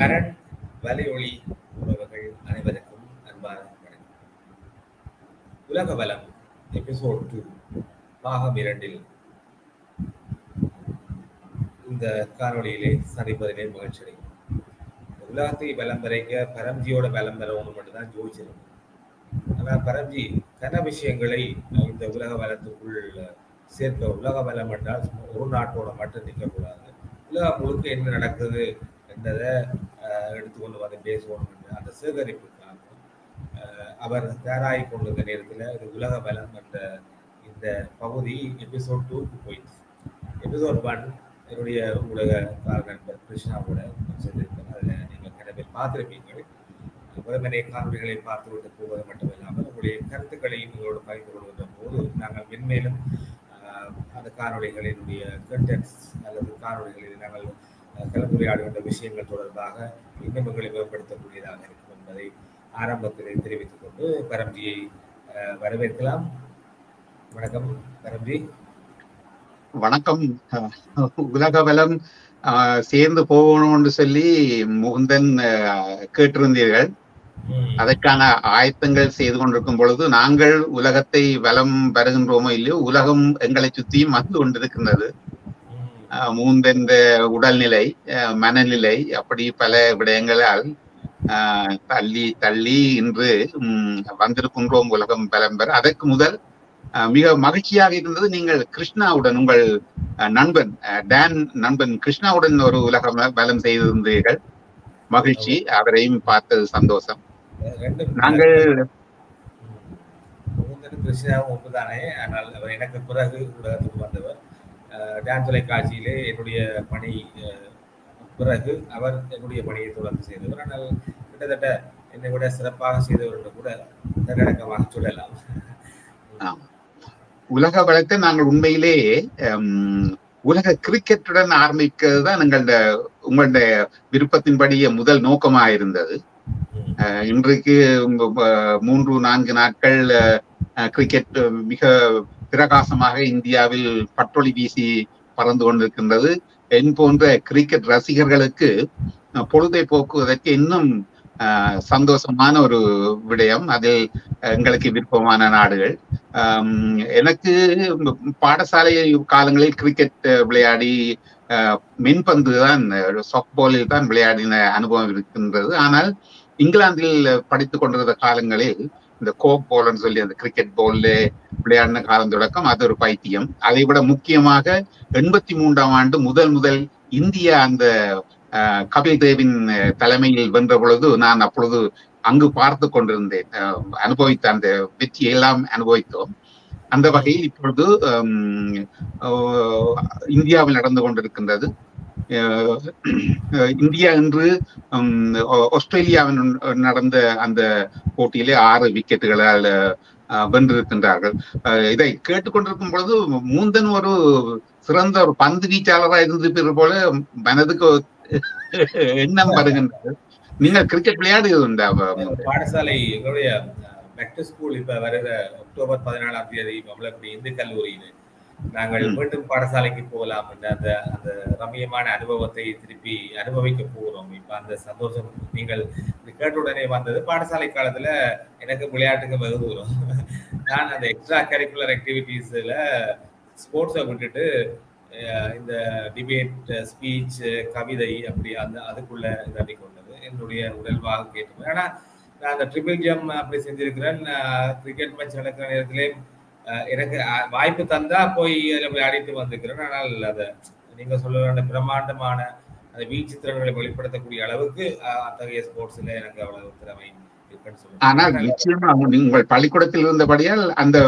கரண் வலையொளி உறவுகள் அனைவருக்கும் அன்பான வணக்கம். உலக வலம் எபிசோட் டூ பாகம் இரண்டில் இந்த காணொலியிலே சந்திப்பதிலே மகிழ்ச்சி அடையும் உலகத்தை பலம் வரைக்க பரம்ஜியோட பலம் பெறவங்க மட்டும்தான் ஜோதிச்சிருக்கும் ஆனால் பரம்ஜி கன விஷயங்களை இந்த உலக வளத்துக்குள் சேர்க்க உலக வளம் என்றால் ஒரு நாட்டோட மட்டும் நிற்கக்கூடாது. உலகம் முழுக்க என்ன நடக்குது என்றதை எடுத்துக்கொண்டு வந்து பேசுவோம் என்று அந்த சேகரிப்புக்காக அவர் தயாராகி கொண்டிருந்த நேரத்தில் இது உலக பலம் என்ற இந்த பகுதி எபிசோட் டூக்கு போயிடுச்சு. எபிசோட் ஒன் என்னுடைய ஊடக கால நண்பர் கிருஷ்ணாவோட செஞ்சிருக்கேன் அதில் நீங்கள் நிறைய பார்த்துருப்பீங்கள் பார்த்துருப்பீங்க காணொலிகளை பார்த்து விட்டு போவது மட்டுமில்லாமல் உங்களுடைய கருத்துக்களை எங்களோடு பகிர்ந்து கொள்கின்ற போது நாங்கள் மென்மேலும் அந்த காணொலிகளினுடைய கண்டென்ட்ஸ் அல்லது காணொலிகளில் நாங்கள் கலந்துரையாடுகின்ற விஷயங்கள் தொடர்பாக இன்னும் எங்களை மேம்படுத்தக்கூடியதாக இருக்கும் என்பதை ஆரம்பத்திலே தெரிவித்துக் கொண்டு பரம்ஜியை வரவேற்கலாம். வணக்கம் பரம்ஜி. வணக்கம். உலக வளம் சேர்ந்து போகணும்னு சொல்லி முகுந்தன் கேட்டிருந்தீர்கள். அதற்கான ஆயத்தங்கள் செய்து கொண்டிருக்கும் பொழுது நாங்கள் உலகத்தை வலம் வருகின்றோமோ இல்லையோ உலகம் எங்களை சுற்றியும் வந்து கொண்டிருக்கின்றது. மூந்தன் உடல்நிலை மனநிலை அப்படி பல விடயங்களால் தள்ளி தள்ளி இன்று வந்திருக்கின்றோம் உலகம் பலம் பெற அதற்கு முதல் மிக மகிழ்ச்சியாக இருந்தது நீங்கள் கிருஷ்ணாவுடன் உங்கள் நண்பன் டான் நண்பன் கிருஷ்ணாவுடன் ஒரு உலகம் பலம் செய்திருந்தீர்கள். மகிழ்ச்சி அவரையும் பார்த்தது சந்தோஷம். நாங்கள் கிருஷ்ணாவும் ஒன்றுதானே ஆனால் அவர் எனக்கு பிறகு உலகத்துக்கு வந்தவர். டான் தொலைக்காட்சியிலே என்னுடைய பணி பிறகு அவர் என்னுடைய பணியை தொடர்ந்து செய்தவர். ஆனால் கிட்டத்தட்ட என்னை விட சிறப்பாக செய்தவர் என்று கூட தன்னடக்கமாக சொல்லலாம். உலக வழக்கு நாங்கள் உண்மையிலே உலக கிரிக்கெட்டுடன் ஆரம்பிக்கிறது தான் எங்களோட உங்களுடைய விருப்பத்தின்படிய முதல் நோக்கமா இருந்தது. இன்றைக்கு மூன்று நான்கு நாட்கள் கிரிக்கெட் மிக பிரகாசமாக இந்தியாவில் பட்டொளி வீசி பறந்து கொண்டிருக்கின்றது. என் போன்ற கிரிக்கெட் ரசிகர்களுக்கு பொழுதை போக்குவதற்கு இன்னும் சந்தோஷமான ஒரு விடயம். அதில் எங்களுக்கு விருப்பமான நாடுகள். எனக்கு பாடசாலை காலங்களில் கிரிக்கெட் விளையாடி மின்பந்து தான் சாஃப்ட்பாலில் தான் விளையாடின அனுபவம் இருக்கின்றது. ஆனால் இங்கிலாந்தில் படித்துக் கொண்டிருந்த காலங்களில் இந்த கோக் போல்னு சொல்லி அந்த கிரிக்கெட் போல்ல விளையாடின காலம் தொடக்கம் அது ஒரு பைத்தியம். அதை விட முக்கியமாக எண்பத்தி மூன்றாம் ஆண்டு முதல் முதல் இந்தியா அந்த கபில் தேவின் தலைமையில் வென்ற பொழுது நான் அப்பொழுது அங்கு பார்த்து கொண்டிருந்தேன். அனுபவித்த அந்த வெற்றியை எல்லாம் அனுபவித்தோம். அந்த வகையில் இப்பொழுது இந்தியாவில் நடந்து கொண்டிருக்கின்றது. இந்தியா இன்று ஆஸ்திரேலியாவின் நடந்த அந்த போட்டியிலே ஆறு விக்கெட்டுகளால் வென்றிருக்கின்றார்கள். இதை கேட்டுக்கொண்டிருக்கும் பொழுது மூந்தன் ஒரு சிறந்த ஒரு பந்து வீச்சாளராக இருந்திருப்பது போல மனதுக்கு எண்ணம் வருகின்றது. நீங்கள் கிரிக்கெட் விளையாடுகிறது உண்டா பாடசாலை எங்களுடைய பேக் ஸ்கூல் இப்ப வருகிற அக்டோபர் பதினாலாம் தேதி மங்களக்குடி இந்து கல்லூரியில். நாங்கள் மீண்டும் பாடசாலைக்கு போகலாம் என்ற அந்த அந்த ரம்யமான அனுபவத்தை திருப்பி அனுபவிக்க போகிறோம். இப்ப அந்த சந்தோஷம் நீங்கள் கேட்ட உடனே வந்தது. பாடசாலை காலத்துல எனக்கு விளையாட்டுக்கு வெகு தூரம். நான் அந்த எக்ஸ்ட்ரா கரிக்குலர் ஆக்டிவிட்டீஸ்ல ஸ்போர்ட்ஸை விட்டுட்டு இந்த டிபேட் ஸ்பீச் கவிதை அப்படி அந்த அதுக்குள்ள இதாடி கொண்டது. என்னுடைய உடல்வாக கேட்டு ஆனா நான் அந்த ட்ரிபிள் ஜம் அப்படி செஞ்சிருக்கிறேன். கிரிக்கெட் மேட்ச் நடக்கிற நேரத்திலே எனக்கு வாய்ப்பு தந்தா போய் அதில் போய் ஆடிட்டு வந்திருக்கிறேன். ஆனால் அதை நீங்க சொல்ல வேண்டிய பிரம்மாண்டமான அந்த திறன்களை வெளிப்படுத்தக்கூடிய அளவுக்கு அத்தகைய ஸ்போர்ட்ஸ்ல எனக்கு அவ்வளவு திறமை ஆனால் நிச்சயமா உங்கள் பள்ளிக்கூடத்தில் இருந்தபடியால் அந்த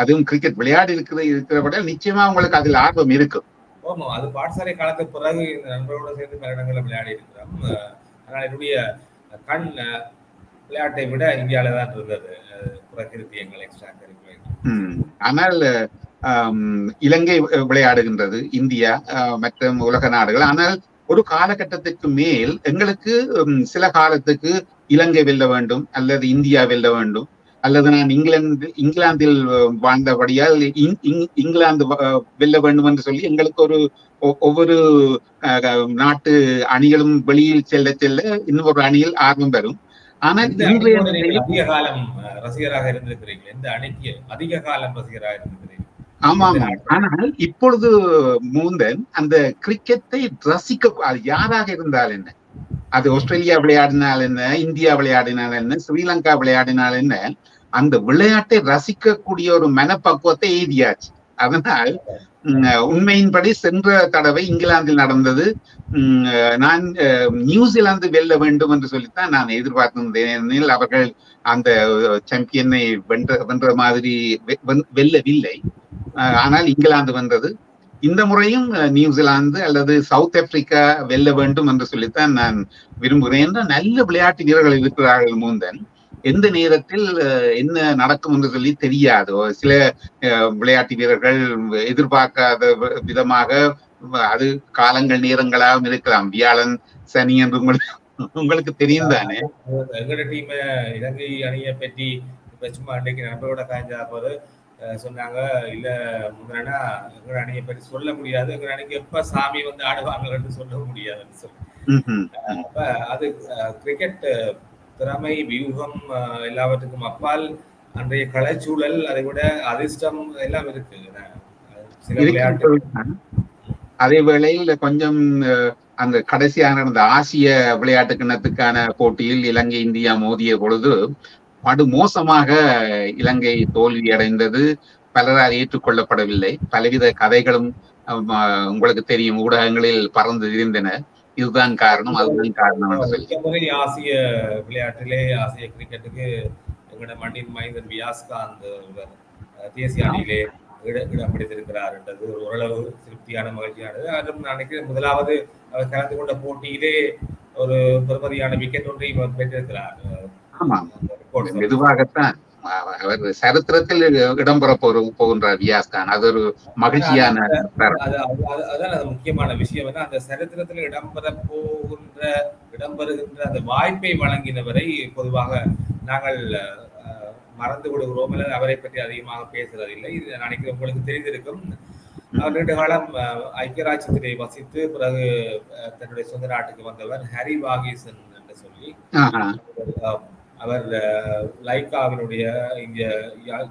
அதுவும் கிரிக்கெட் விளையாடி இருக்கிற இருக்கிறபடியால் நிச்சயமா உங்களுக்கு அதில் ஆர்வம் இருக்கும். ஆமா அது பாடசாலை காலத்துக்கு பிறகு நண்பரோட சேர்ந்து பல இடங்களில் விளையாடி இருக்கிறோம். ஆனால் என்னுடைய கண் விளையாட்டை விட இந்தியாவில தான் இருந்தது. புறக்கிருத்தியங்கள் எக்ஸ்ட்ரா ஆனால் இலங்கை விளையாடுகின்றது இந்தியா மற்ற உலக நாடுகள். ஆனால் ஒரு காலகட்டத்திற்கு மேல் எங்களுக்கு சில காலத்துக்கு இலங்கை வெல்ல வேண்டும் அல்லது இந்தியா வெல்ல வேண்டும் அல்லது நான் இங்கிலாந்து இங்கிலாந்தில் வாழ்ந்தபடியால் இங்- இங்- இங்கிலாந்து வெல்ல வேண்டும் என்று சொல்லி எங்களுக்கு ஒரு ஒவ்வொரு நாட்டு அணிகளும் வெளியில் செல்ல செல்ல இன்னொரு அணியில் ஆர்வம் வரும். ஆனால் அதிக காலம் ரசிகராக இருந்திருக்கிறீர்கள்? எந்த அணிக்கு அதிக காலம் ரசிகராக இருந்திருக்கிறீர்கள்? ஆமாம். ஆனால் இப்பொழுது மூந்தன் அந்த கிரிக்கெட்டை ரசிக்க யாராக இருந்தால் என்ன? அது ஆஸ்திரேலியா விளையாடினால் என்ன? இந்தியா விளையாடினால் என்ன? ஸ்ரீலங்கா விளையாடினால் என்ன? அந்த விளையாட்டை ரசிக்கக்கூடிய ஒரு மனப்பக்குவத்தை எய்தியாச்சு அதனால் உண்மையின்படி சென்ற தடவை இங்கிலாந்தில் நடந்தது. உம், நான் நியூசிலாந்து வெல்ல வேண்டும் என்று சொல்லித்தான் நான் எதிர்பார்த்திருந்தேன் ஏனெனில் அவர்கள் அந்த சாம்பியனை வென்ற வென்ற மாதிரி வெ- வெல்லவில்லை. ஆனால் இங்கிலாந்து வந்தது இந்த முறையும் நியூசிலாந்து அல்லது சவுத் ஆப்பிரிக்கா வெல்ல வேண்டும் என்று சொல்லித்தான் நான் விரும்புகிறேன். ஏன்னா நல்ல விளையாட்டு வீரர்கள் இருக்கிறார்கள் மூந்தன். எந்த நேரத்தில் என்ன நடக்கும் என்று சொல்லி தெரியாது. சில விளையாட்டு வீரர்கள் எதிர்பார்க்காத விதமாக அது காலங்கள் நேரங்களாகவும் இருக்கலாம். வியாழன் சனி என்று உங்களுக்கு உங்களுக்கு தெரியும் தானே? எங்கட டீம் இலங்கை அணியை பற்றி சும்மா அன்றைக்கு நண்பரோட காய்ஞ்சா போது சொன்னாங்க இல்ல முன்னாடினா எங்க அணியை பற்றி சொல்ல முடியாது. எங்க அணிக்கு எப்ப சாமி வந்து ஆடுவாங்கன்னு சொல்ல முடியாதுன்னு சொல்லி. அப்ப அது கிரிக்கெட் திறமை வியூகம் எல்லாவற்றுக்கும் அப்பால் அன்றைய கலைச்சூழல் அதை விட அதிர்ஷ்டம் எல்லாம் இருக்கு. அதே வேளையில் கொஞ்சம் அந்த கடைசியாக நடந்த ஆசிய விளையாட்டு கிண்ணத்துக்கான போட்டியில் இலங்கை இந்தியா மோதிய பொழுது படு மோசமாக இலங்கை தோல்வி அடைந்தது. பலரால் ஏற்றுக்கொள்ளப்படவில்லை. பலவித கதைகளும் உங்களுக்கு தெரியும் ஊடகங்களில் பறந்து இருந்தன இதுதான் காரணம் அதுதான் காரணம் முறை ஆசிய விளையாட்டிலே ஆசிய கிரிக்கெட்டுக்கு எங்களோட மண்ணின் மைந்தன் வியாஸ்காந்த் தேசிய அணியிலே இட இடம் பிடித்திருக்கிறார் என்றது ஒரு ஓரளவு திருப்தியான மகிழ்ச்சியானது. அதுவும் நான் நினைக்கிறேன் முதலாவது அவர் கலந்து கொண்ட போட்டியிலே ஒரு பெருமதியான விக்கெட் ஒன்றை பெற்றிருக்கிறார். மெதுவாகத்தான் அவர் சரித்திரத்தில் இடம்பெற போற போகின்றார் வியாஸ்கான் அது ஒரு மகிழ்ச்சியான அதான் முக்கியமான விஷயம். அந்த சரித்திரத்தில் இடம்பெற போகின்ற இடம்பெறுகின்ற அந்த வாய்ப்பை வழங்கினவரை பொதுவாக நாங்கள் மறந்து விடுகிறோம். அல்லது அவரை பற்றி அதிகமாக பேசுறதில்லை. இது நான் நினைக்கிறேன் உங்களுக்கு தெரிந்திருக்கும். அவர் நீண்ட காலம் ஐக்கிய ராஜ்யத்திலே வசித்து பிறகு தன்னுடைய சொந்த நாட்டுக்கு வந்தவர் ஹரி வாகீசன் என்று சொல்லி. அவர் லைக்காவினுடைய இங்க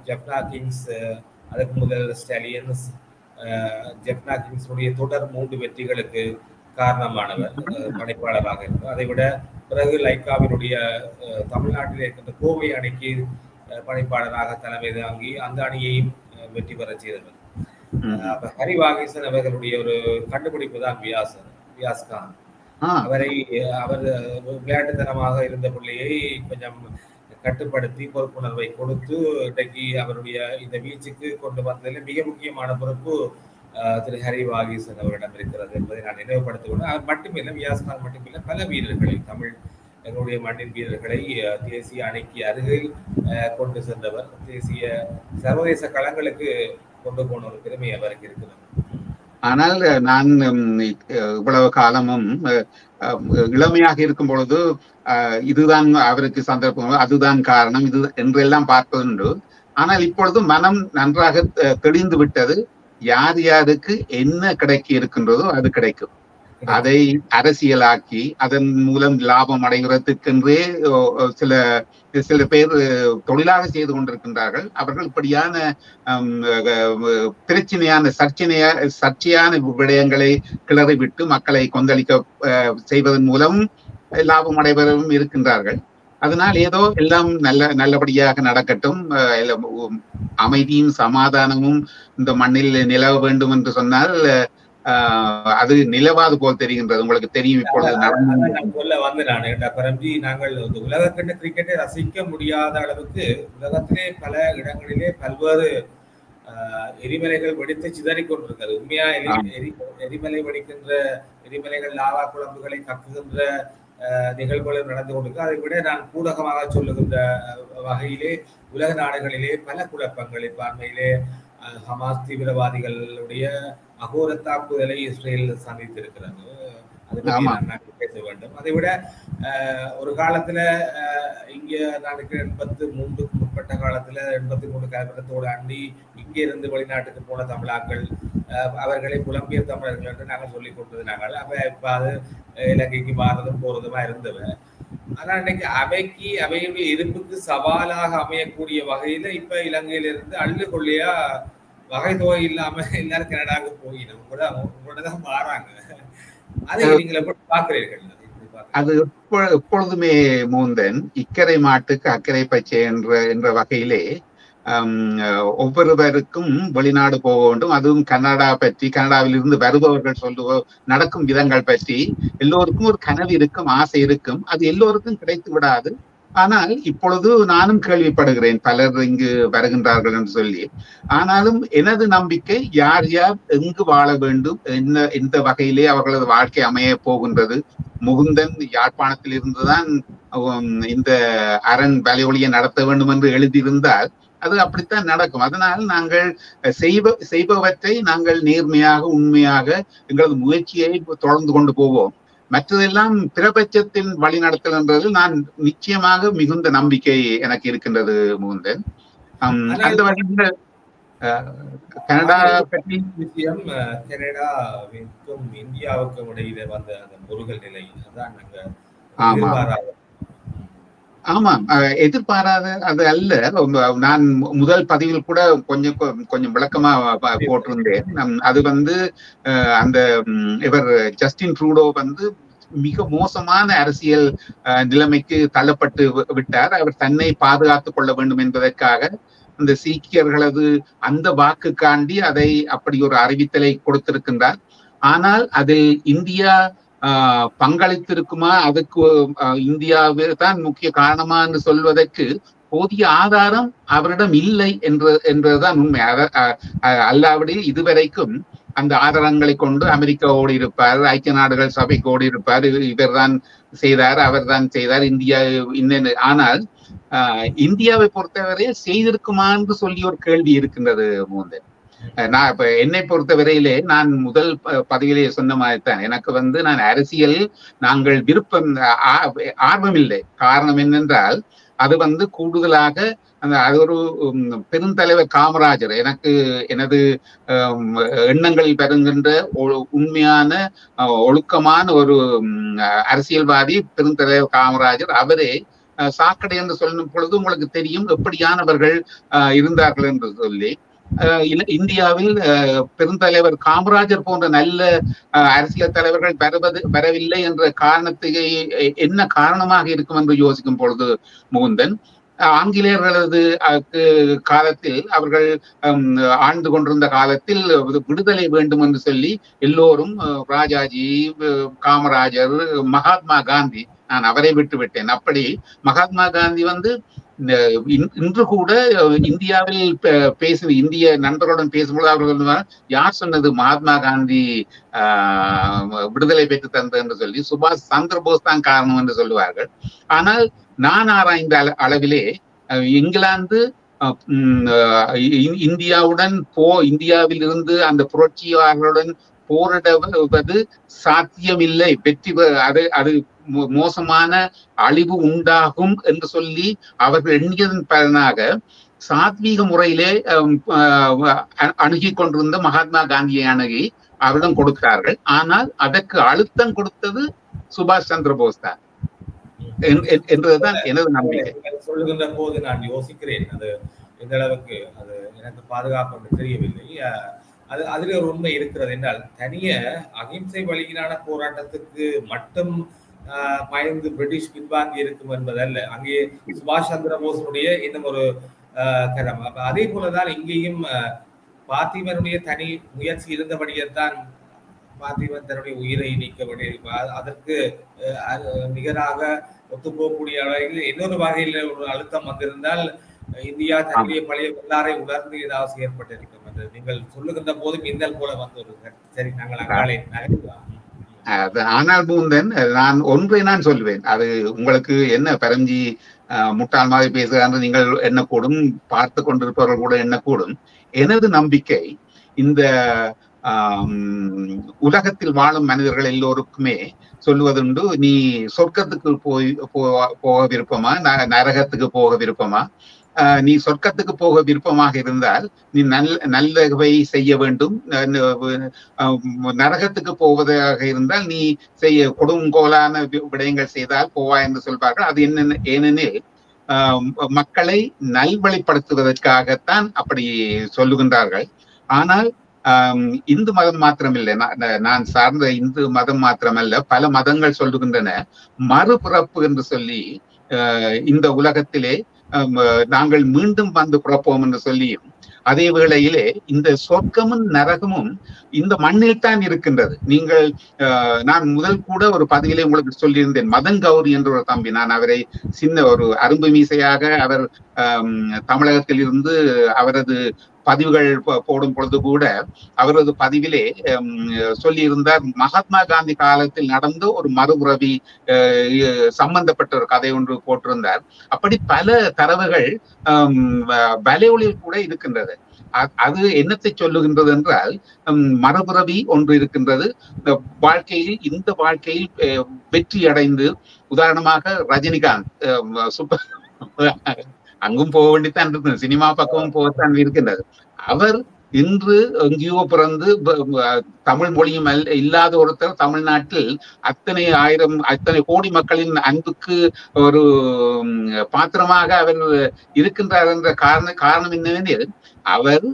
ஜப்னா கிங்ஸ் அதுக்கு முதல் ஸ்டாலியன்ஸ் ஜப்னா கிங்ஸுடைய தொடர் மூன்று வெற்றிகளுக்கு காரணமானவர் படைப்பாளராக இருந்தார். அதை விட பிறகு லைக்காவினுடைய தமிழ்நாட்டில் இருக்கின்ற கோவை அணிக்கு படைப்பாளராக தலைமை தாங்கி அந்த அணியையும் வெற்றி பெற செய்தவர். அப்ப ஹரி வாகீசன் அவர்களுடைய ஒரு கண்டுபிடிப்பு தான் வியாசன் வியாஸ்கான். அவரை அவர் விளையாட்டுத்தனமாக இருந்த பிள்ளையை கொஞ்சம் கட்டுப்படுத்தி பொறுப்புணர்வை கொடுத்து இன்றைக்கு அவருடைய இந்த வீச்சுக்கு கொண்டு வந்ததில் மிக முக்கியமான பொறுப்பு திரு ஹரி வாகீசன் அவரிடம் இருக்கிறது என்பதை நான் நினைவுபடுத்துகிறேன் அது மட்டுமில்லை வியாஸ்கான் மட்டுமில்லை பல வீரர்களை தமிழ் எங்களுடைய மண்ணின் வீரர்களை தேசிய அணிக்கு அருகில் அஹ், கொண்டு சென்றவர் தேசிய சர்வதேச களங்களுக்கு கொண்டு போன ஒரு பெருமை அவருக்கு இருக்கிறது. ஆனால் நான் இவ்வளவு காலமும் அஹ், அஹ், இளமையாக இருக்கும் பொழுது இதுதான் அவருக்கு சந்தர்ப்பம் அதுதான் காரணம் இது என்றெல்லாம் பார்ப்பதுண்டு. ஆனால் இப்பொழுது மனம் நன்றாக தெளிந்து விட்டது. யார் யாருக்கு என்ன கிடைக்க இருக்கின்றதோ அது கிடைக்கும். அதை அரசியலாக்கி அதன் மூலம் லாபம் அடைகிறதுக்கென்றே சில சில பேர் தொழிலாக செய்து கொண்டிருக்கின்றார்கள். அவர்கள் இப்படியான பிரச்சனையான சர்ச்சனையா சர்ச்சையான விடயங்களை கிளறிவிட்டு மக்களை கொந்தளிக்க அஹ், செய்வதன் மூலம் லாபம் அடைபவரும் இருக்கின்றார்கள். அதனால் ஏதோ எல்லாம் நல்ல நல்லபடியாக நடக்கட்டும். அஹ், அமைதியும் சமாதானமும் இந்த மண்ணில் நிலவ வேண்டும் என்று சொன்னால் அது நிலவாது போல் தெரிகின்றது. உங்களுக்கு தெரியும் இப்பொழுது சொல்ல வந்து நான். பரம்பி நாங்கள் இந்த உலகக்கண்ட கிரிக்கெட்டை ரசிக்க முடியாத அளவுக்கு உலகத்திலே பல இடங்களிலே பல்வேறு எரிமலைகள் வெடித்து சிதறிக் கொண்டிருக்கிறது. உண்மையா எரி எரிமலை வெடிக்கின்ற எரிமலைகள் லாவா குழம்புகளை கக்குகின்ற ஆஹ், நிகழ்வுகள் நடந்து கொண்டிருக்கு. அதை விட நான் கூடகமாக சொல்லுகின்ற வகையிலே உலக நாடுகளிலே பல குழப்பங்கள் இப்ப அண்மையிலே ஹமாஸ் தீவிரவாதிகளுடைய அகோர தாக்குதலை இஸ்ரேல் சந்தித்திருக்கிறது. பேச வேண்டும். அதை விட ஒரு காலத்துல இங்க நான் எண்பத்து மூன்றுக்கு பிற்பட்ட காலத்துல எண்பத்தி மூணு கலவரத்தோடு அண்டி இங்கே இருந்து வெளிநாட்டுக்கு போன தமிழாக்கள் அவர்களை புலம்பியர் தமிழர்கள் என்று நாங்கள் சொல்லிக் கொண்டது நாங்கள் அவ இப்ப அது இலங்கைக்கு மாறதும் போறதுமா இருந்தவ ஆனா இன்னைக்கு அவைக்கு அவையுடைய இருப்புக்கு சவாலாக அமையக்கூடிய வகையில இப்ப இலங்கையில இருந்து அள்ளு கொள்ளையா வகை தொகை இல்லாம எல்லாரும் கனடாவுக்கு போயிடும். கூட உங்களோட தான் மாறாங்க அதை நீங்க எப்படி பாக்குறீர்கள் அது எப்பொழுதுமே மூந்தன் இக்கரை மாட்டுக்கு அக்கறை பச்சை என்ற என்ற வகையிலே ஒவ்வொருவருக்கும் வெளிநாடு போக வேண்டும். அதுவும் கனடா பற்றி கனடாவில் இருந்து வருபவர்கள் சொல்லுவ நடக்கும் விதங்கள் பற்றி. எல்லோருக்கும் ஒரு கனவு இருக்கும் ஆசை இருக்கும். அது எல்லோருக்கும் கிடைத்து விடாது. ஆனால் இப்பொழுது நானும் கேள்விப்படுகிறேன் பலர் இங்கு வருகின்றார்கள் என்று சொல்லி. ஆனாலும் எனது நம்பிக்கை யார் யார் எங்கு வாழ வேண்டும் என்ன எந்த வகையிலே அவர்களது வாழ்க்கை அமைய போகின்றது முகுந்தன் யாழ்ப்பாணத்தில் இருந்துதான் இந்த அரண் வலையொலியை நடத்த வேண்டும் என்று எழுதியிருந்தால் அது அப்படித்தான் நடக்கும். அதனால் நாங்கள் செய்வ செய்பவற்றை நாங்கள் நேர்மையாக உண்மையாக எங்களது முயற்சியை தொடர்ந்து கொண்டு போவோம். மற்றதெல்லாம் பிரபஞ்சத்தின் வழிநடத்தல் என்றது நான் நிச்சயமாக மிகுந்த நம்பிக்கை எனக்கு இருக்கின்றது முகுந்தன். அந்த வகையில் கனடா பற்றி விஷயம் கனடாவிற்கும் இந்தியாவுக்கும் இடையில வந்த அந்த முருகல் நிலை அதான் நாங்க ஆமாம் எதிர்பாராத அது அல்ல. நான் முதல் பதிவில் கூட கொஞ்சம் கொஞ்சம் விளக்கமா போட்டிருந்தேன். அது வந்து அந்த இவர் ஜஸ்டின் ட்ரூடோ வந்து மிக மோசமான அரசியல் நிலைமைக்கு தள்ளப்பட்டு விட்டார். அவர் தன்னை பாதுகாத்துக் கொள்ள வேண்டும் என்பதற்காக அந்த சீக்கியர்களது அந்த வாக்குக்காண்டி அதை அப்படி ஒரு அறிவித்தலை கொடுத்திருக்கின்றார். ஆனால் அதில் இந்தியா பங்களித்திருக்குமா? அதுக்கு இந்தியாவே தான் முக்கிய காரணமா என்று சொல்வதற்கு போதிய ஆதாரம் அவரிடம் இல்லை என்ற என்றதுதான் உண்மை. அல்லாவிடில் இதுவரைக்கும் அந்த ஆதாரங்களை கொண்டு அமெரிக்காவோடு இருப்பார் ஐக்கிய நாடுகள் சபைக்கு ஓடி இருப்பார் இவர் தான் செய்தார் அவர் தான் செய்தார். இந்தியா இன்னென்னு ஆனால் இந்தியாவை பொறுத்தவரை செய்திருக்குமா என்று சொல்லி ஒரு கேள்வி இருக்கின்றது மூந்தன். நான் இப்ப என்னை பொறுத்த வரையிலே நான் முதல் பதவியிலே சொன்ன மாதிரி தான் எனக்கு வந்து நான் அரசியல் நாங்கள் விருப்பம் ஆர்வம் இல்லை காரணம் என்னென்றால் அது வந்து கூடுதலாக அந்த அது ஒரு பெருந்தலைவர் காமராஜர் எனக்கு எனது எண்ணங்கள் பெறுகின்ற உண்மையான ஒழுக்கமான ஒரு அரசியல்வாதி பெருந்தலைவர் காமராஜர். அவரே சாக்கடை என்று சொல்லும் பொழுது உங்களுக்கு தெரியும் எப்படியானவர்கள் இருந்தார்கள் என்று சொல்லி. இந்தியாவில் பெருந்தலைவர் காமராஜர் போன்ற நல்ல அரசியல் தலைவர்கள் பெறுவது பெறவில்லை என்ற காரணத்துக்கு என்ன காரணமாக இருக்கும் என்று யோசிக்கும் பொழுது முகுந்தன் ஆங்கிலேயர்களது காலத்தில் அவர்கள் ஆழ்ந்து கொண்டிருந்த காலத்தில் விடுதலை வேண்டும் என்று சொல்லி எல்லோரும் ராஜாஜி காமராஜர் மகாத்மா காந்தி நான் அவரை விட்டு விட்டேன் அப்படி மகாத்மா காந்தி வந்து இன்று கூட இந்தியாவில் பேசு இந்திய நண்பர்களுடன் பேசும்போது அவர்கள் யார் சொன்னது மகாத்மா காந்தி விடுதலை பெற்று தந்தது என்று சொல்லி சுபாஷ் சந்திரபோஸ் தான் காரணம் என்று சொல்லுவார்கள். ஆனால் நான் ஆராய்ந்த அளவிலே இங்கிலாந்து இந்தியாவுடன் போ இந்தியாவில் இருந்து அந்த புரட்சியாளர்களுடன் போரிடுவது சாத்தியமில்லை. வெற்றி அது அது மோசமான அழிவு உண்டாகும் என்று சொல்லி அவர்கள் எண்ணியதன் பலனாக சாத்வீக முறையிலே அணுகி கொண்டிருந்த மகாத்மா காந்தியை அணுகி அவரிடம் கொடுக்கிறார்கள். ஆனால் அதற்கு அழுத்தம் கொடுத்தது சுபாஷ் சந்திர போஸ் தான். என்றதுதான் எனது நம்பிக்கை. சொல்லுகின்ற போது நான் யோசிக்கிறேன். அது எந்த அளவுக்கு அது எனக்கு பாதுகாப்பு தெரியவில்லை. அது அதிலே ஒரு உண்மை இருக்கிறது. என்றால் தனிய அகிம்சை வழியிலான போராட்டத்துக்கு மட்டும் பயந்து பிரிட்டிஷ் பின்வாங்கி இருக்கும் என்பதல்ல. அங்கே சுபாஷ் சந்திர போஸனுடைய இன்னும் ஒரு கரம் அதே போலதான் இங்கேயும் பாத்திமனுடைய தனி முயற்சி இருந்தபடியேத்தான் பாத்திமன் தன்னுடைய உயிரை நீக்க வேண்டிய அதற்கு நிகராக ஒத்துப்போகக்கூடிய அளவில் இன்னொரு வகையில் ஒரு அழுத்தம் வந்திருந்தால் இந்தியா தன்னுடைய பழைய வரலாறை உணர்ந்து ஏதாவது ஏற்பட்டிருக்கும் என்று நீங்கள் சொல்லுகின்ற போது மின்னல் போல வந்து ஒரு சரி நாங்கள் அங்காலே நகர்லாம் ஆனால் பூந்தன் நான் ஒன்றை நான் சொல்லுவேன் அது உங்களுக்கு என்ன பரஞ்சி முட்டாள் மாதிரி பேசுகிறார் நீங்கள் எண்ணக்கூடும் பார்த்து கொண்டிருப்பவர்கள் கூட எண்ணக்கூடும் எனது நம்பிக்கை இந்த உலகத்தில் வாழும் மனிதர்கள் எல்லோருக்குமே சொல்லுவதுண்டு நீ சொர்க்கத்துக்கு போய் போக விருப்பமா நரகத்துக்கு போக விருப்பமா நீ சொர்க்கத்துக்கு போக விருப்பமாக இருந்தால் நீ நல்ல நல்லவை செய்ய வேண்டும். நரகத்துக்கு போவதாக இருந்தால் நீ செய்ய கொடுங்கோலான வி- விடயங்கள் செய்தால் போவா என்று சொல்வார்கள். அது என்ன ஏனெனில் ஆஹ் மக்களை நல்வழிப்படுத்துவதற்காகத்தான் அப்படி சொல்லுகின்றார்கள். ஆனால் இந்து மதம் மாத்திரமில்லை. நான் நான் சார்ந்த இந்து மதம் மாத்திரமல்ல. பல மதங்கள் சொல்லுகின்றன. மறுபிறப்பு என்று சொல்லி இந்த உலகத்திலே நாங்கள் மீண்டும் வந்து பிறப்போம் என்று சொல்லியும் அதே வேளையிலே இந்த சொர்க்கமும் நரகமும் இந்த மண்ணில் தான் இருக்கின்றது. நீங்கள் நான் முதல் கூட ஒரு பதிவிலே உங்களுக்கு சொல்லியிருந்தேன் மதன் கௌரி என்ற ஒரு தம்பி. நான் அவரை சின்ன ஒரு அரும்பு மீசையாக அவர் தமிழகத்தில் இருந்து அவரது பதிவுகள் போடும் பொழுது கூட அவரது பதிவிலே சொல்லியிருந்தார் மகாத்மா காந்தி காலத்தில் நடந்த ஒரு மறுபுறவி சம்பந்தப்பட்ட ஒரு கதை ஒன்று போட்டிருந்தார். அப்படி பல தரவுகள் ஹம், வ- வலையொலியில் கூட இருக்கின்றது. அ- அது என்னத்தை சொல்லுகின்றது என்றால் மரபுறவி ஒன்று இருக்கின்றது. இந்த வாழ்க்கையில் இந்த வாழ்க்கையில் வெற்றி அடைந்து உதாரணமாக ரஜினிகாந்த் சூப்பர் அங்கும் போக வேண்டித்தான் இருந்தது சினிமா பக்கமும் போகத்தான் இருக்கின்றது அவர் இன்று எங்கேயோ பிறந்து தமிழ் மொழியும் அல்ல- இல்லாத ஒருத்தர் தமிழ்நாட்டில் அத்தனை ஆயிரம் அத்தனை கோடி மக்களின் அன்புக்கு ஒரு பாத்திரமாக அவர் இருக்கின்றார் என்ற காரண காரணம் என்னவெனில் அவர்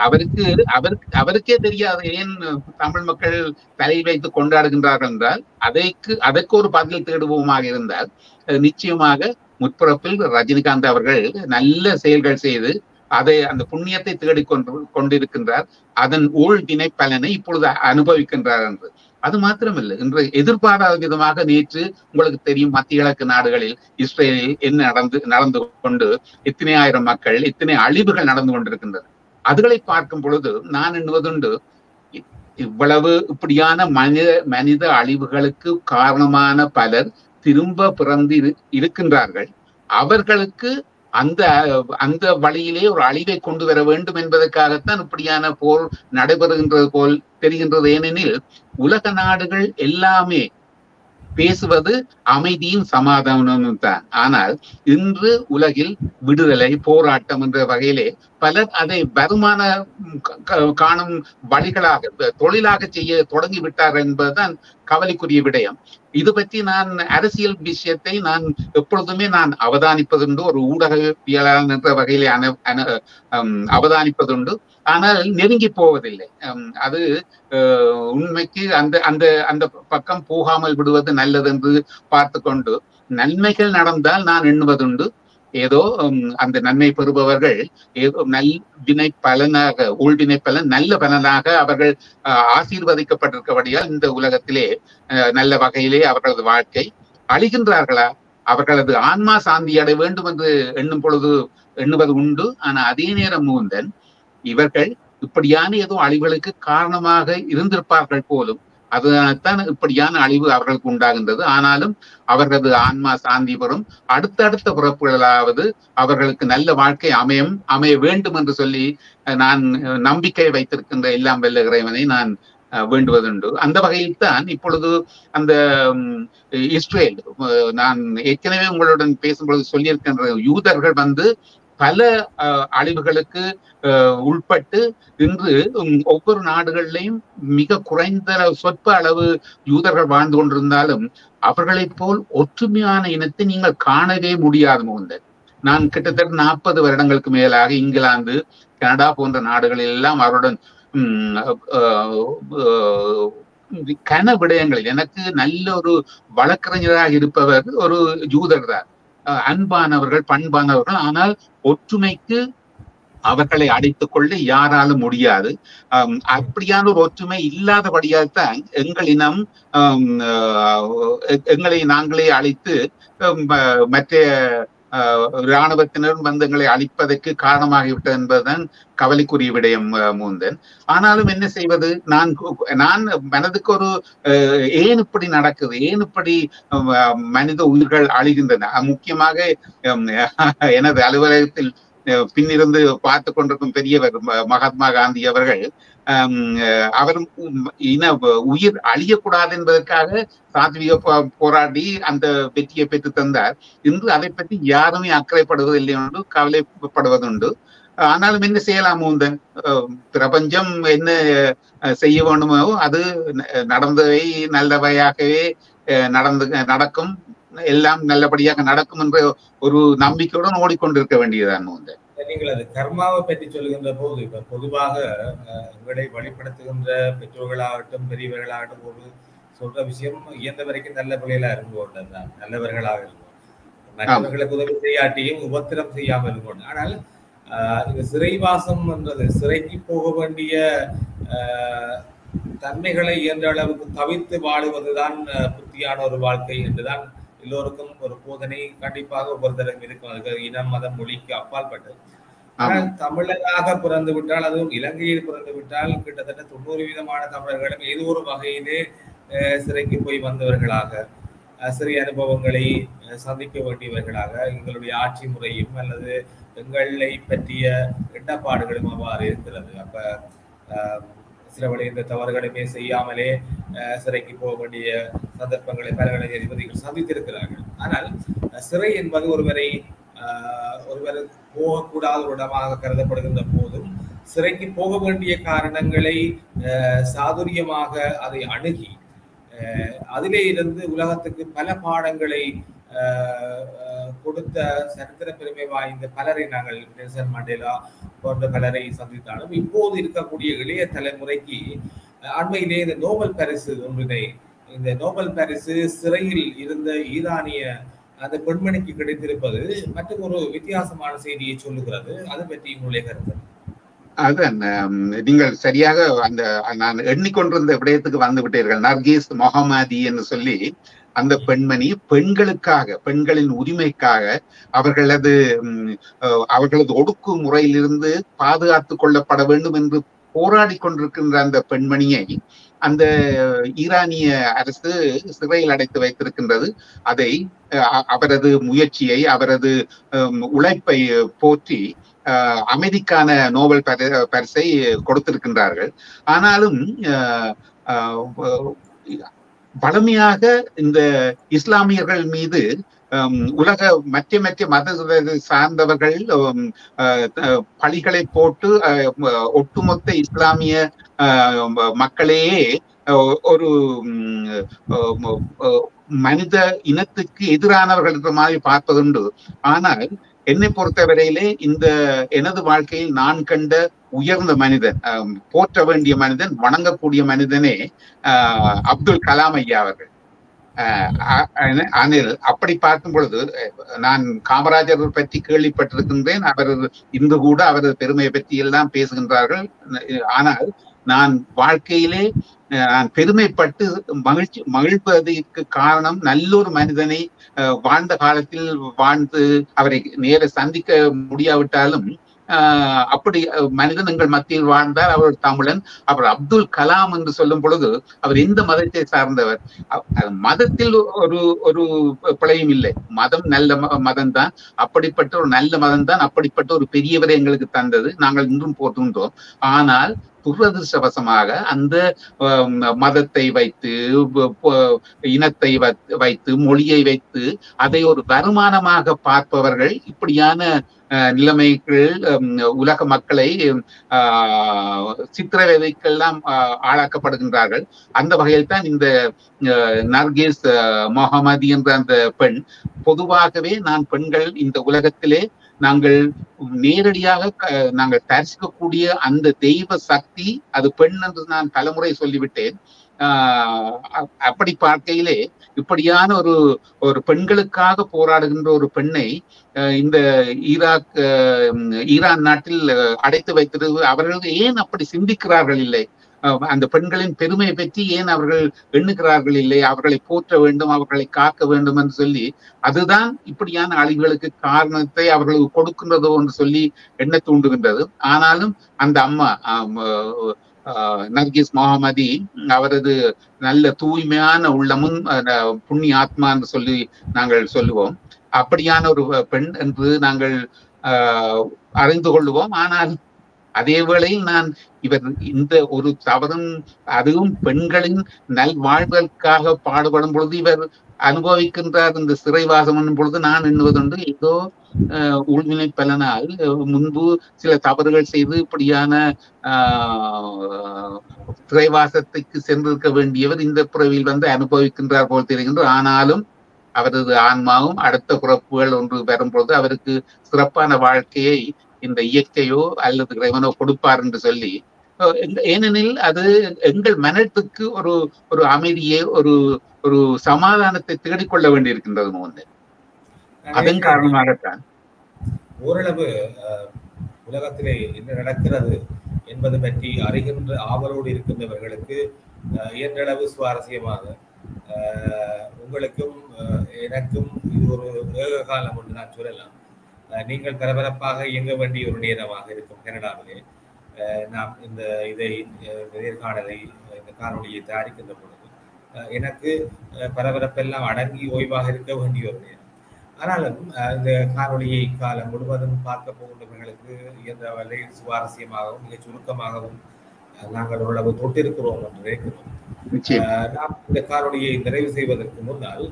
அவருக்கு அவருக்கு அவருக்கே தெரியாது ஏன் தமிழ் மக்கள் தலை வைத்து கொண்டாடுகின்றார்கள் என்றால் அதைக்கு அதற்கு ஒரு பதில் தேடுவோமாக இருந்தால் நிச்சயமாக முற்பிறப்பில் ரஜினிகாந்த் அவர்கள் நல்ல செயல்கள் செய்து அதை அந்த புண்ணியத்தை தேடிக்கொண்டு கொண்டிருக்கின்றார். அதன் ஊழ் வினை பலனை இப்பொழுது அனுபவிக்கின்றார் என்று. அது மாத்திரமில்லை. இன்று எதிர்பாராத விதமாக நேற்று உங்களுக்கு தெரியும் மத்திய கிழக்கு நாடுகளில் இஸ்ரேலில் என்ன நடந்து நடந்து கொண்டு இத்தனை ஆயிரம் மக்கள் இத்தனை அழிவுகள் நடந்து கொண்டிருக்கின்றன. அதுகளை பார்க்கும் பொழுது நான் எண்ணுவதுண்டு இவ்வளவு இப்படியான மனித மனித அழிவுகளுக்கு காரணமான பலர் திரும்ப பிறந்து இரு- இருக்கின்றார்கள். அவர்களுக்கு அந்த அந்த வழியிலே ஒரு அழிவை கொண்டு வர வேண்டும் என்பதற்காகத்தான் இப்படியான போர் நடைபெறுகின்றது போல் தெரிகின்றது. ஏனெனில் உலக நாடுகள் எல்லாமே பேசுவது அமைதியும் சமாதானமும் தான். ஆனால் இன்று உலகில் விடுதலை போராட்டம் என்ற வகையிலே பலர் அதை வருமான காணும் வழிகளாக தொழிலாக செய்ய தொடங்கி விட்டார் என்பதுதான் கவலைக்குரிய விடயம். இது பற்றி நான் அரசியல் விஷயத்தை நான் எப்பொழுதுமே நான் அவதானிப்பதுண்டு ஒரு ஊடகவியலாளர் என்ற வகையிலே அன அன ஹம், அவதானிப்பதுண்டு. ஆனால் நெருங்கி போவதில்லை. அது உண்மைக்கு அந்த அந்த அந்த பக்கம் போகாமல் விடுவது நல்லது என்று பார்த்து கொண்டு நன்மைகள் நடந்தால் நான் எண்ணுவதுண்டு. ஏதோ அந்த நன்மை பெறுபவர்கள் ஏதோ நல் வினை பலனாக உள்வினை பலன் நல்ல பலனாக அவர்கள் ஆசீர்வதிக்கப்பட்டிருக்கபடியால் இந்த உலகத்திலே அஹ், நல்ல வகையிலே அவர்களது வாழ்க்கை அழிகின்றார்களா? அவர்களது ஆன்மா சாந்தி அடைய வேண்டும் என்று எண்ணும் பொழுது எண்ணுவது உண்டு. ஆனா அதே நேரம் மூந்தன் இவர்கள் இப்படியான ஏதோ அழிவுகளுக்கு காரணமாக இருந்திருப்பார்கள் போலும் அதனால்தான் இப்படியான அழிவு அவர்களுக்கு உண்டாகின்றது. ஆனாலும் அவர்களது ஆன்மா சாந்தி பெறும். அடுத்தடுத்த பிறப்புகளாவது அவர்களுக்கு நல்ல வாழ்க்கை அமையும் அமைய வேண்டும் என்று சொல்லி நான் நம்பிக்கை வைத்திருக்கின்ற எல்லாம் வெல்ல இறைவனை நான் அஹ், வேண்டுவதுண்டு. அந்த வகையில் தான் இப்பொழுது அந்த இஸ்ரேல் அஹ், நான் ஏற்கனவே உங்களுடன் பேசும்பொழுது சொல்லியிருக்கின்ற யூதர்கள் வந்து பல அழிவுகளுக்கு உள்பட்டு உட்பட்டு இன்று ஒவ்வொரு நாடுகளிலையும் மிக குறைந்த சொற்ப அளவு யூதர்கள் வாழ்ந்து கொண்டிருந்தாலும் அவர்களைப் போல் ஒற்றுமையான இனத்தை நீங்கள் காணவே முடியாது முகுந்தன் நான் கிட்டத்தட்ட நாற்பது வருடங்களுக்கு மேலாக இங்கிலாந்து கனடா போன்ற நாடுகளில் எல்லாம் அவருடன் உம், கன விடயங்களில் எனக்கு நல்ல ஒரு வழக்கறிஞராக இருப்பவர் ஒரு ஜூதர் தான். அன்பானவர்கள் பண்பானவர்கள். ஆனால் ஒற்றுமைக்கு அவர்களை அடைத்துக் கொள்ள யாராலும் முடியாது. அப்படியான ஒரு ஒற்றுமை இல்லாதபடியால் தான் எங்கள் இனம் எங்களை நாங்களே அழைத்து மற்ற இராணுவத்தினரும் பந்தங்களை அழிப்பதற்கு காரணமாகிவிட்டது என்பதுதான் கவலைக்குரிய விடயம் மூந்தன். ஆனாலும் என்ன செய்வது? நான் நான் மனதுக்கு ஒரு ஏன் இப்படி நடக்குது? ஏன் இப்படி மனித உயிர்கள் அழிகின்றன? முக்கியமாக எனது அலுவலகத்தில் பின்னிருந்து பார்த்து கொண்டிருக்கும் பெரியவர் மகாத்மா காந்தி அவர்கள் அவரும் இன உயிர் அழியக்கூடாது என்பதற்காக சாத்விக போராடி அந்த வெற்றியை பெற்று தந்தார். இன்று அதை பற்றி யாருமே அக்கறைப்படுவதில்லை என்று கவலைப்படுவதுண்டு. ஆனாலும் என்ன செய்யலாம் மூந்தன் பிரபஞ்சம் என்ன செய்ய வேண்டுமோ அது நடந்தவை நல்லவையாகவே நடந்து நடக்கும். எல்லாம் நல்லபடியாக நடக்கும் என்ற ஒரு நம்பிக்கையுடன் ஓடிக்கொண்டிருக்க வேண்டியதான் வந்து நீங்கள் அது கர்மாவை பற்றி சொல்லுகின்ற போது இப்ப பொதுவாக உங்களை வழிபடுத்துகின்ற பெற்றோர்களாகட்டும் பெரியவர்களாகட்டும் போது சொல்ற விஷயம் இயந்த வரைக்கும் நல்ல பிள்ளைகளா இருக்கும் நல்லவர்களாக இருக்கும் மற்றவர்களுக்கு உதவி செய்யாட்டியும் உபத்திரம் செய்யாமல் இருக்கும் ஆனால் அது சிறைவாசம் என்றது சிறைக்கு போக வேண்டிய தன்மைகளை இயன்ற அளவுக்கு தவிர்த்து வாழுவதுதான் புத்தியான ஒரு வாழ்க்கை என்றுதான் எல்லோருக்கும் ஒரு போதனை கண்டிப்பாக ஒவ்வொருத்தருக்கும் இருக்கும். அதுக்கு இனம் மதம் மொழிக்கு அப்பாற்பட்டு. ஆனால் தமிழராக பிறந்து விட்டால் அதுவும் இலங்கையில் பிறந்து விட்டால் கிட்டத்தட்ட தொண்ணூறு விதமான தமிழர்களும் ஏதோ ஒரு வகையிலே சிறைக்கு போய் வந்தவர்களாக சிறை அனுபவங்களை சந்திக்க வேண்டியவர்களாக எங்களுடைய ஆட்சி முறையும் அல்லது எங்களை பற்றிய எண்ணப்பாடுகளும் அவ்வாறு இருக்கிறது. அப்ப சில வழி இந்த தவறுகளுமே செய்யாமலே சிறைக்கு போக வேண்டிய சந்தர்ப்பங்களை பல அதிபதிகள் சந்தித்திருக்கிறார்கள். ஆனால் சிறை என்பது ஒருவரை ஒருவர் போகக்கூடாத ஒரு இடமாக கருதப்படுகின்ற போதும் சிறைக்கு போக வேண்டிய காரணங்களை சாதுரியமாக அதை அணுகி அதிலே இருந்து உலகத்துக்கு பல பாடங்களை கொடுத்த சரித்திர பெருமை வாய்ந்த பலரை நாங்கள் நெல்சன் மண்டேலா போன்ற பலரை சந்தித்தாலும் இப்போது இருக்கக்கூடிய இளைய தலைமுறைக்கு அண்மையிலே இந்த நோபல் பரிசு ஒன்றினை இந்த நோபல் பரிசு சிறையில் இருந்த ஈரானிய அந்த பெண்மணிக்கு கிடைத்திருப்பது மற்றும் ஒரு வித்தியாசமான செய்தியை சொல்லுகிறது. அது பற்றி உங்களுடைய கருத்து? அதான் நீங்கள் சரியாக அந்த நான் எண்ணிக்கொண்டிருந்த விடயத்துக்கு வந்து விட்டீர்கள். நர்கீஸ் மொஹமாதி என்று சொல்லி அந்த பெண்மணி பெண்களுக்காக பெண்களின் உரிமைக்காக அவர்களது அவர்களது ஒடுக்குமுறையிலிருந்து பாதுகாத்து கொள்ளப்பட வேண்டும் என்று போராடி கொண்டிருக்கின்ற அந்த பெண்மணியை அந்த ஈரானிய அரசு சிறையில் அடைத்து வைத்திருக்கின்றது. அதை அவரது முயற்சியை அவரது உழைப்பை போற்றி அமைதிக்கான நோபல் பரிசை கொடுத்திருக்கின்றார்கள். ஆனாலும் வலிமையாக இந்த இஸ்லாமியர்கள் மீது உலக மற்ற மற்ற மத சார்ந்தவர்கள் பழிகளை போட்டு ஒட்டுமொத்த இஸ்லாமிய மக்களையே ஒரு மனித இனத்துக்கு எதிரானவர்கள் மாதிரி பார்ப்பதுண்டு. ஆனால் என்னை பொறுத்தவரையிலே இந்த எனது வாழ்க்கையில் நான் கண்ட உயர்ந்த மனிதன் போற்ற வேண்டிய மனிதன் வணங்கக்கூடிய மனிதனே அப்துல் கலாம் ஐயா அவர்கள். அனில் அப்படி பார்க்கும் பொழுது நான் காமராஜர் பற்றி கேள்விப்பட்டிருக்கின்றேன். அவர் இன்று கூட அவரது பெருமையை பற்றி எல்லாம் பேசுகின்றார்கள். ஆனால் நான் வாழ்க்கையிலே நான் பெருமைப்பட்டு மகிழ்ச்சி மகிழ்வதற்கு காரணம் நல்லொரு மனிதனை வாழ்ந்த காலத்தில் வாழ்ந்து அவரை நேர சந்திக்க முடியாவிட்டாலும் அப்படி மனிதன் எங்கள் மத்தியில் வாழ்ந்தார் அவர் தமிழன். அவர் அப்துல் கலாம் என்று சொல்லும் பொழுது அவர் இந்த மதத்தை சார்ந்தவர். மதத்தில் ஒரு ஒரு பிழையும் இல்லை. மதம் நல்ல மதம் தான் அப்படிப்பட்ட ஒரு நல்ல மதம் தான் அப்படிப்பட்ட ஒரு பெரியவரை எங்களுக்கு தந்தது. நாங்கள் இன்றும் போட்டுகின்றோம் ஆனால் துரதிருஷ்டவசமாக அந்த மதத்தை வைத்து இனத்தை வைத்து மொழியை வைத்து அதை ஒரு வருமானமாக பார்ப்பவர்கள் இப்படியான நிலைமைகள் உலக மக்களை சித்திரவதைக்கெல்லாம் ஆளாக்கப்படுகின்றார்கள். அந்த வகையில் தான் இந்த நர்கேஸ் மொஹமதி என்ற அந்த பெண் பொதுவாகவே நான் பெண்கள் இந்த உலகத்திலே நாங்கள் நேரடியாக நாங்கள் தரிசிக்கக்கூடிய அந்த தெய்வ சக்தி அது பெண் என்று நான் பலமுறை சொல்லிவிட்டேன். அப்படி பார்க்கையிலே இப்படியான ஒரு ஒரு பெண்களுக்காக போராடுகின்ற ஒரு பெண்ணை இந்த ஈராக் ஈரான் நாட்டில் அடைத்து வைத்திருது அவர்கள் ஏன் அப்படி சிந்திக்கிறார்கள் இல்லை? அந்த பெண்களின் பெருமையை பற்றி ஏன் அவர்கள் எண்ணுகிறார்கள் இல்லை? அவர்களை போற்ற வேண்டும் அவர்களை காக்க வேண்டும் என்று சொல்லி அதுதான் இப்படியான அழிவுகளுக்கு காரணத்தை அவர்களுக்கு கொடுக்கின்றதோ என்று சொல்லி எண்ண தூண்டுகின்றது. ஆனாலும் அந்த அம்மா நர்கிஸ் முகமதி அவரது நல்ல தூய்மையான உள்ளமும் புண்ணிய ஆத்மா என்று சொல்லி நாங்கள் சொல்லுவோம். அப்படியான ஒரு பெண் என்று நாங்கள் அறிந்து கொள்ளுவோம். ஆனால் அதே வேளையில் நான் இவர் இந்த ஒரு தவறும் அதுவும் பெண்களின் நல்வாழ்வதற்காக பாடுபடும் பொழுது இவர் அனுபவிக்கின்றார் இந்த சிறைவாசம் என்னும் பொழுது நான் எண்ணுவதுண்டு ஏதோ உள்வினை பலனால் முன்பு சில தவறுகள் செய்து இப்படியான ஆஹ், சிறைவாசத்துக்கு சென்றிருக்க வேண்டியவர் இந்த பிறவியில் வந்து அனுபவிக்கின்றார் போல் தெரிகின்ற ஆனாலும் அவரது ஆன்மாவும் அடுத்த பிறப்புகள் ஒன்று வரும்பொழுது அவருக்கு சிறப்பான வாழ்க்கையை இந்த இயற்கையோ அல்லது இறைவனோ கொடுப்பார் என்று சொல்லி ஏனெனில் அது எங்கள் மனத்துக்கு ஒரு ஒரு அமைதியை ஒரு ஒரு சமாதானத்தை தேடிக்கொள்ள வேண்டியிருக்கின்றது வந்து அதன் காரணமாகத்தான். ஓரளவு உலகத்திலே என்ன நடக்கிறது என்பது பற்றி அறிகின்ற ஆவலோடு இருக்கின்றவர்களுக்கு இயன்றளவு சுவாரஸ்யமாக உங்களுக்கும் எனக்கும் இது ஒரு ஏக காலம் என்று நான் சொல்லலாம். நீங்கள் பரபரப்பாக இயங்க வேண்டிய ஒரு நேரமாக இருக்கும் கனடாவிலே. நாம் இந்த இதை நேர்காணலை இந்த காணொலியை தயாரிக்கின்ற பொழுது எனக்கு பரபரப்பெல்லாம் அடங்கி ஓய்வாக இருக்க வேண்டிய ஒரு நேரம். ஆனாலும் இந்த காணொளியை காலம் முழுவதும் பார்க்க போகின்றவர்களுக்கு இயன்ற வரை சுவாரஸ்யமாகவும் மிக சுருக்கமாகவும் நாங்கள் ஓரளவு தொட்டிருக்கிறோம் என்று நினைக்கிறோம். நாம் இந்த காணொளியை நிறைவு செய்வதற்கு முன்னால்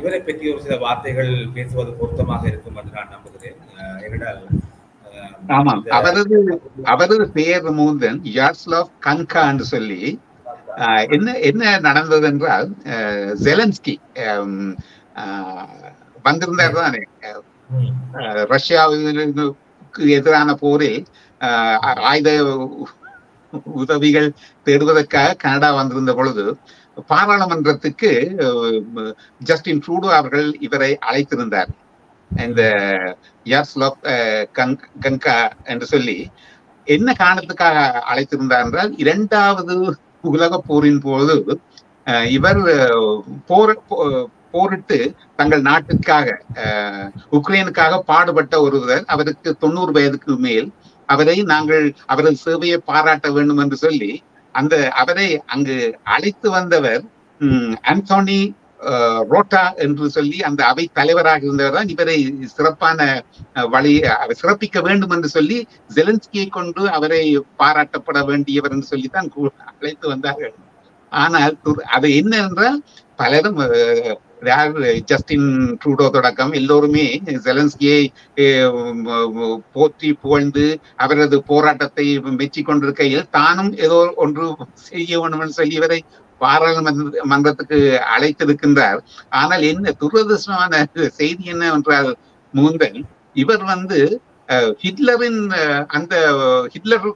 இவரை பற்றி ஒரு சில வார்த்தைகள் பேசுவது பொருத்தமாக இருக்கும் என்று நான் நம்புகிறேன். ஏனென்றால் அவரது அவரது பெயர் மூந்தன் யார்ஸ்லாவ் கங்கா என்று சொல்லி என்ன என்ன நடந்தது என்றால் ஜெலன்ஸ்கி ஆஹ், வந்திருந்தார் தானே? ரஷ்யாவுக்கு எதிரான போரில் ஆஹ், ஆயுத உதவிகள் தேடுவதற்காக கனடா வந்திருந்த பொழுது பாராளுமன்றத்துக்கு ஜஸ்டின் ட்ரூடோ அவர்கள் இவரை அழைத்திருந்தார். இந்த யாஸ்லாவ் கங்- கங்கா என்று சொல்லி என்ன காரணத்துக்காக அழைத்திருந்தார் என்றால் இரண்டாவது உலக போரின் போது இவர் போர் போரிட்டு தங்கள் நாட்டுக்காக அஹ், உக்ரைனுக்காக பாடுபட்ட ஒருவர் அவருக்கு தொண்ணூறு வயதுக்கு மேல் அவரை நாங்கள் அவரது சேவையை பாராட்ட வேண்டும் என்று சொல்லி அந்த அவரை அங்கு அழைத்து வந்தவர் அந்தோனி ரோட்டா என்று சொல்லி அந்த அவை தலைவராக இருந்தவர் தான் இவரை சிறப்பான வழியை வழி சிறப்பிக்க வேண்டும் என்று சொல்லி ஜெலன்ஸ்கியை கொண்டு அவரை பாராட்டப்பட வேண்டியவர் என்று சொல்லித்தான் அழைத்து வந்தார்கள். ஆனால் அது என்ன என்றால் பலரும் யார் ஜஸ்டின் ட்ரூடோ தொடக்கம் எல்லோருமே ஜெலன்ஸ்கியை போற்றி புகழ்ந்து அவரது போராட்டத்தை மெச்சிக் கொண்டிருக்கையில் தானும் ஏதோ ஒன்று செய்ய வேண்டும் என்று சொல்லி இவரை பாராளுமன்ற மன்றத்துக்கு அழைத்திருக்கின்றார். ஆனால் என்ன துரதிருஷ்டமான செய்தி என்ன என்றால் மூந்தன் இவர் வந்து ஹிட்லரின் அந்த ஹிட்லர்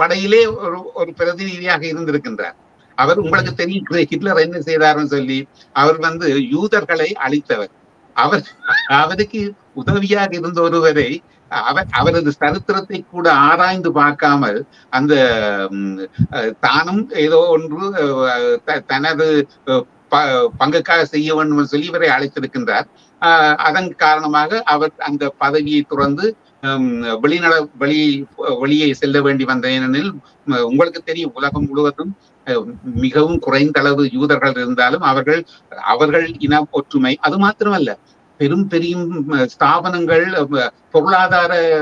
படையிலே ஒரு ஒரு பிரதிநிதியாக இருந்திருக்கின்றார். அவர் உங்களுக்கு தெரியும் ஹிட்லர் என்ன செய்தார்னு சொல்லி அவர் வந்து யூதர்களை அழித்தவர். அவர் அவருக்கு உதவியாக இருந்த ஒருவரை அவர் அவரது சரித்திரத்தை கூட ஆராய்ந்து பார்க்காமல் அந்த அஹ், தானும் ஏதோ ஒன்று அஹ், த- தனது ப- பங்குக்காக செய்ய வேண்டும் என்று சொல்லி இவரை அழைத்திருக்கின்றார். ஆஹ் அதன் காரணமாக அவர் அந்த பதவியை துறந்து வெளிநட வெளி வெளியே செல்ல வேண்டி வந்த ஏனெனில் உங்களுக்கு தெரியும் உலகம் முழுவதும் அஹ், மிகவும் குறைந்த அளவு யூதர்கள் இருந்தாலும் அவர்கள் அவர்கள் இன ஒற்றுமை அது மாத்திரமல்ல. பெரும் பெரியும் ஸ்தாபனங்கள் பொருளாதார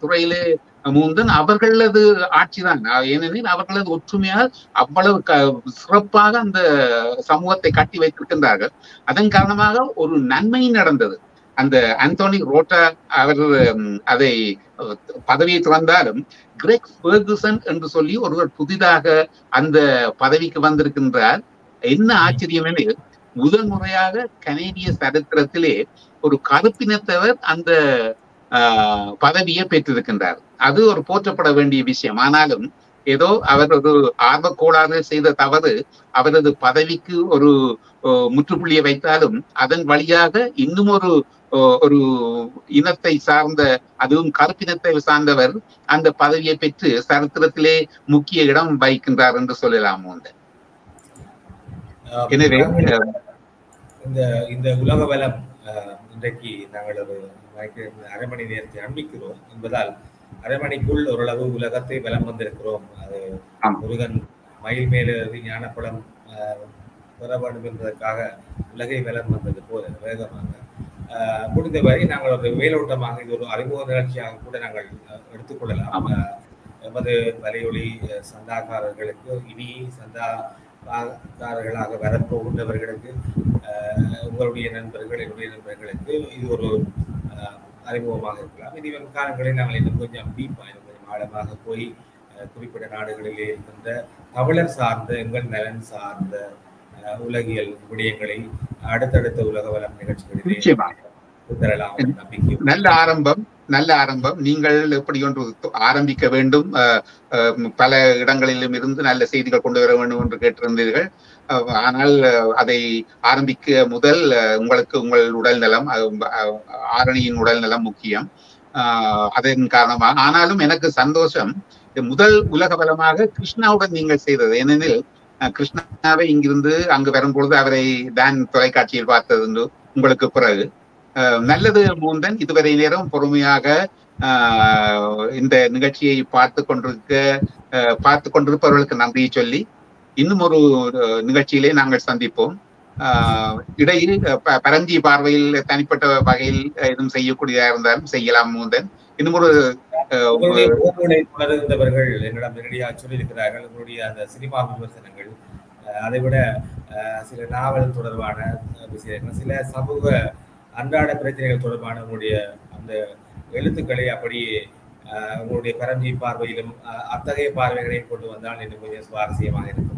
துறையிலே மூந்தன் அவர்களது ஆட்சிதான் ஏனெனில் அவர்களது ஒற்றுமையால் அவ்வளவு க- சிறப்பாக அந்த சமூகத்தை கட்டி வைத்திருக்கின்றார்கள். அதன் காரணமாக ஒரு நன்மை நடந்தது. அந்த அந்தோனி ரோட்டா அவர் அதை பதவியை துறந்தாலும் கிரெக் பெர்குசன் என்று சொல்லி ஒருவர் புதிதாக அந்த பதவிக்கு வந்திருக்கின்றார். என்ன ஆச்சரியம் எனில் முதல் முறையாக கனேடிய சரித்திரத்திலே ஒரு கருப்பினத்தவர் அந்த பதவியை பெற்றிருக்கின்றார். அது ஒரு போற்றப்பட வேண்டிய விஷயம். ஆனாலும் ஏதோ அவர் ஒரு ஆர்வ கோளாறு செய்த தவறு அவரது பதவிக்கு ஒரு முற்றுப்புள்ளியை வைத்தாலும் அதன் வழியாக இன்னும் ஒரு ஒரு இனத்தை சார்ந்த அதுவும் கருப்பினத்தை சார்ந்தவர் அந்த பதவியை பெற்று சரித்திரத்திலே முக்கிய இடம் வகிக்கின்றார் என்று சொல்லலாம் எனவே இந்த இந்த உலக ஆஹ், இன்றைக்கு நாங்கள் ஒரு அரை மணி நேரத்தை அண்மிக்கிறோம் என்பதால் அரை மணிக்குள் ஓரளவு உலகத்தை வலம் வந்திருக்கிறோம். அது. முருகன் மயில் மேலேறி ஞானப்பழம் ஆஹ், பெற வேண்டும் என்பதற்காக உலகை வலம் வந்தது போல வேகமாக. அஹ், முடிந்தவரை நாங்கள் ஒரு மேலோட்டமாக இது ஒரு அறிமுக நிகழ்ச்சியாக கூட நாங்கள் எடுத்துக்கொள்ளலாம். எமது வலையொலி சந்தாக்காரர்களுக்கு இனி சந்தாக்காரர்களாக வரப்போகின்றவர்களுக்கு உங்களுடைய நண்பர்கள் என்னுடைய நண்பர்களுக்கு இது ஒரு அறிமுகமாக இருக்கலாம். இனி வரும் காலங்களில் நாங்கள் இன்னும் கொஞ்சம் டீப்பாக இன்னும் கொஞ்சம் ஆழமாக போய் குறிப்பிட்ட நாடுகளிலே இருக்கின்ற தமிழர் சார்ந்த எங்கள் நலன் சார்ந்த உலகியல் விடயங்களை அடுத்தடுத்த உலக வளம் நிகழ்ச்சிகளிலே பெறலாம் நல்ல ஆரம்பம் நல்ல ஆரம்பம். நீங்கள் எப்படி ஒன்று ஆரம்பிக்க வேண்டும்? பல இடங்களிலும் இருந்து நல்ல செய்திகள் கொண்டு வர வேண்டும் என்று கேட்டிருந்தீர்கள். ஆனால் அதை ஆரம்பிக்க முதல் உங்களுக்கு உங்கள் உடல் நலம் ஆரணியின் உடல் நலம் முக்கியம். அதன் காரணமாக ஆனாலும் எனக்கு சந்தோஷம். முதல் உலக பலமாக கிருஷ்ணாவுடன் நீங்கள் செய்தது. ஏனெனில் கிருஷ்ணாவை இங்கிருந்து அங்கு வரும்பொழுது அவரை தான் தொலைக்காட்சியில் பார்த்தது உங்களுக்கு பிறகு. நல்லது மூந்தன் இதுவரை நேரம் பொறுமையாக ஆஹ் இந்த நிகழ்ச்சியை பார்த்து கொண்டிருக்க பார்த்து கொண்டிருப்பவர்களுக்கு நன்றியை சொல்லி இன்னும் ஒரு நிகழ்ச்சியிலே நாங்கள் சந்திப்போம். இடையில் பரஞ்சி பார்வையில் தனிப்பட்ட வகையில் எதுவும் செய்யக்கூடியதா இருந்தாலும் செய்யலாம் மூந்தன் இன்னும் ஒரு அஹ், என்னிடம் நேரடியாக சொல்லியிருக்கிறார்கள். உங்களுடைய அந்த சினிமா விமர்சனங்கள் அதை விட சில நாவல் தொடர்பான விஷயங்கள் சில சமூக அன்றாட பிரச்சனைகள் தொடர்பான உங்களுடைய அந்த எழுத்துக்களை அப்படியே அஹ், உங்களுடைய பரஞ்சி பார்வையிலும் அத்தகைய பார்வைகளையும் கொண்டு வந்தால் இன்னும் கொஞ்சம் சுவாரஸ்யமாக இருக்கும்.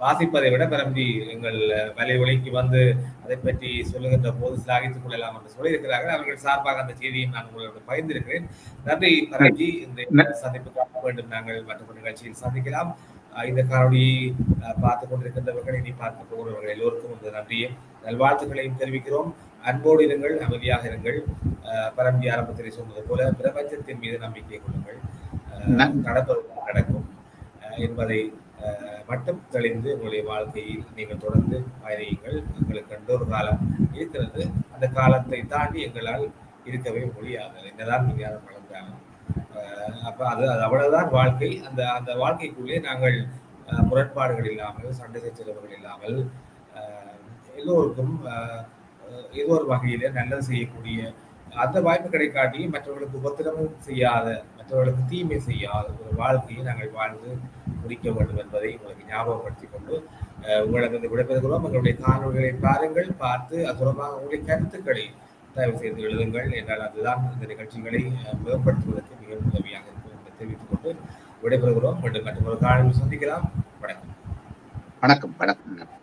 வாசிப்பதை விட பரம்பி எங்கள் வலை ஒலிக்கு வந்து அதை பற்றி சொல்லுகின்ற போது சிலாகித்துக் கொள்ளலாம் என்று சொல்லியிருக்கிறார்கள். அவர்கள் சார்பாக அந்த செய்தியை நான் உங்களுக்கு பகிர்ந்திருக்கிறேன். நன்றி பரம்பி இந்த சந்திப்புக்காக வேண்டும் நாங்கள் மற்றொரு நிகழ்ச்சியில் சந்திக்கலாம். இந்த காணொலியை அஹ், பார்த்துக் கொண்டிருக்கின்றவர்கள் இனி பார்க்க போகிறவர்கள் எல்லோருக்கும் இந்த நன்றியும் நல்வாழ்த்துக்களையும் தெரிவிக்கிறோம். அன்போடு இருங்கள் அமைதியாக இருங்கள். பரம்பி ஆரம்பத்திலே சொன்னது போல பிரபஞ்சத்தின் மீது நம்பிக்கை கொள்ளுங்கள். நடப்பது நடக்கும் அஹ், என்பதை அஹ், மட்டும் தெளிந்து உங்களுடைய வாழ்க்கையில் நீங்கள் தொடர்ந்து பயணியுங்கள். எங்களுக்கு கண்டு ஒரு காலம் இருக்கிறது அந்த காலத்தை தாண்டி எங்களால் இருக்கவே முடியாது. என்னதான் விஞ்ஞானம் வளர்ந்தாலும். அப்ப அது அது அவ்வளவுதான் வாழ்க்கை. அந்த அந்த வாழ்க்கைக்குள்ளே நாங்கள் முரண்பாடுகள் இல்லாமல் சண்டை சச்சரவுகள் இல்லாமல் எல்லோருக்கும் ஏதோ ஒரு வகையில நல்லது செய்யக்கூடிய அந்த வாய்ப்பு கிடைக்காட்டி மற்றவர்களுக்கு உபத்திரமும் செய்யாத மற்றவர்களுக்கு தீமை செய்யாத ஒரு வாழ்க்கையை நாங்கள் வாழ்ந்து முடிக்க வேண்டும் என்பதை உங்களுக்கு ஞாபகப்படுத்திக் கொண்டு அஹ், உங்களுக்கு விடைபெறுகிறோம். எங்களுடைய காணொலிகளை பாருங்கள் பார்த்து அது தொடர்பாக உங்களுடைய கருத்துக்களை தயவு செய்து எழுதுங்கள். என்றால் அதுதான் இந்த நிகழ்ச்சிகளை மேம்படுத்துவதற்கு உதவியாக இருக்கும் என்று தெரிவித்துக் கொண்டு விடைபெறுகிறோம். மீண்டும் மற்றொரு காலையில் சந்திக்கலாம். வணக்கம். வணக்கம் வணக்கம்.